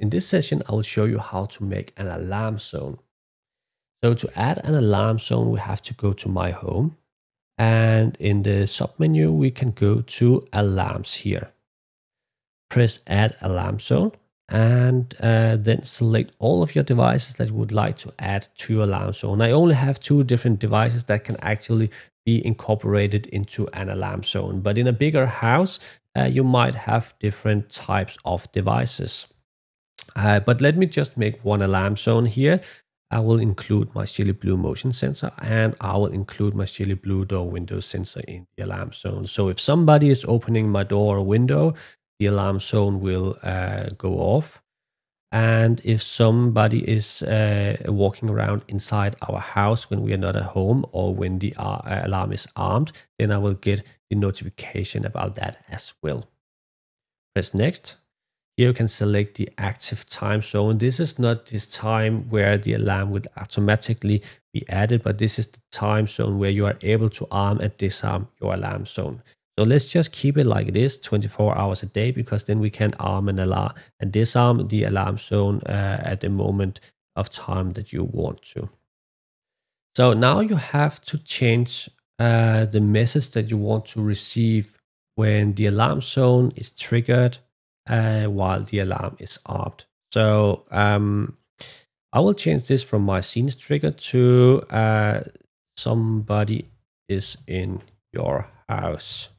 in this session, I will show you how to make an alarm zone. So to add an alarm zone, we have to go to My Home. And in the submenu, we can go to Alarms here. Press Add Alarm Zone and uh, then select all of your devices that you would like to add to your alarm zone. I only have two different devices that can actually be incorporated into an alarm zone, but in a bigger house, uh, you might have different types of devices. Uh, but let me just make one alarm zone here. I will include my Shelly BLU motion sensor and I will include my Shelly BLU door window sensor in the alarm zone. So if somebody is opening my door or window, the alarm zone will uh, go off. And if somebody is uh, walking around inside our house when we are not at home or when the uh, alarm is armed, then I will get the notification about that as well. Press next. Here you can select the active time zone. This is not this time where the alarm would automatically be added, but this is the time zone where you are able to arm and disarm your alarm zone. So let's just keep it like it is 24 hours a day because then we can arm and alarm and disarm the alarm zone uh, at the moment of time that you want to. So now you have to change uh, the message that you want to receive when the alarm zone is triggered uh, while the alarm is armed. So um, I will change this from my scenes trigger to uh, somebody is in your house.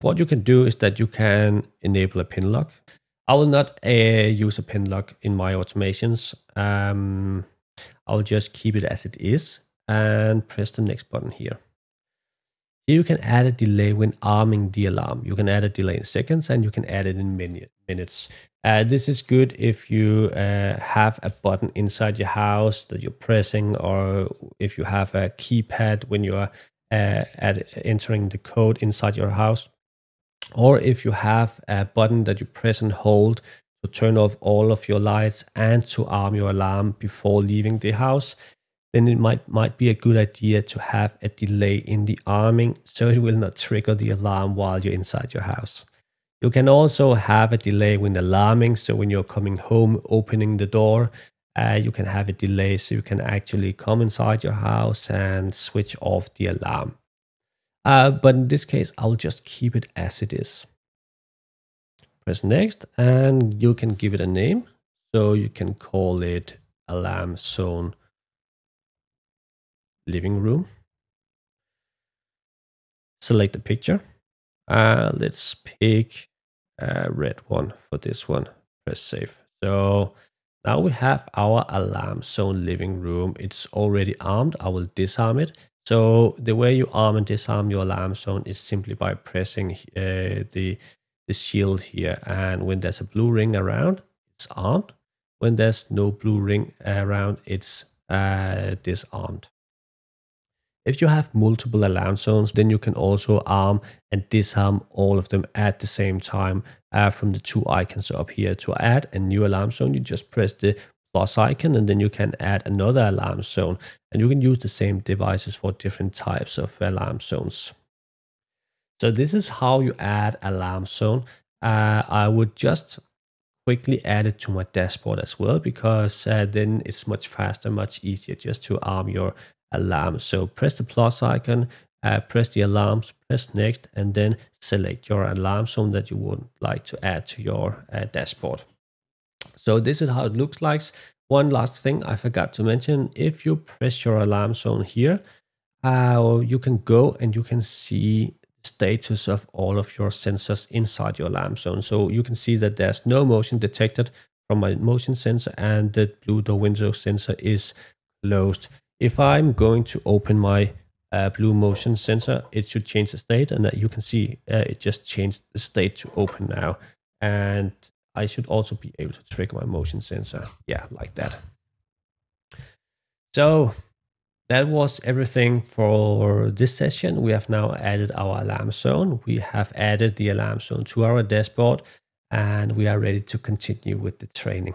What you can do is that you can enable a pin lock. I will not uh, use a pin lock in my automations. Um, I'll just keep it as it is and press the next button here. Here you can add a delay when arming the alarm. You can add a delay in seconds and you can add it in minutes. Uh, this is good if you uh, have a button inside your house that you're pressing or if you have a keypad when you are uh, at entering the code inside your house or if you have a button that you press and hold to turn off all of your lights and to arm your alarm before leaving the house, then it might, might be a good idea to have a delay in the arming so it will not trigger the alarm while you're inside your house. You can also have a delay when alarming, so when you're coming home, opening the door, uh, you can have a delay so you can actually come inside your house and switch off the alarm. Uh, but in this case, I'll just keep it as it is. Press next and you can give it a name. So you can call it alarm zone living room. Select the picture. Uh, let's pick a red one for this one. Press save. So now we have our alarm zone living room. It's already armed. I will disarm it. So the way you arm and disarm your alarm zone is simply by pressing uh, the, the shield here. And when there's a blue ring around, it's armed. When there's no blue ring around, it's uh, disarmed. If you have multiple alarm zones, then you can also arm and disarm all of them at the same time uh, from the two icons up here. To add a new alarm zone, you just press the plus icon and then you can add another alarm zone and you can use the same devices for different types of alarm zones. So this is how you add alarm zone. Uh, I would just quickly add it to my dashboard as well because uh, then it's much faster, much easier just to arm your alarm. So press the plus icon, uh, press the alarms, press next, and then select your alarm zone that you would like to add to your uh, dashboard. So this is how it looks like. One last thing I forgot to mention, if you press your alarm zone here, uh, you can go and you can see status of all of your sensors inside your alarm zone. So you can see that there's no motion detected from my motion sensor and the BLU door window sensor is closed. If I'm going to open my uh, BLU motion sensor, it should change the state and that you can see uh, it just changed the state to open now. And I should also be able to trigger my motion sensor. Yeah, like that. So that was everything for this session. We have now added our alarm zone. We have added the alarm zone to our dashboard and we are ready to continue with the training.